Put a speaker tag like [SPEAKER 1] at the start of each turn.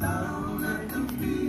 [SPEAKER 1] down at the feet.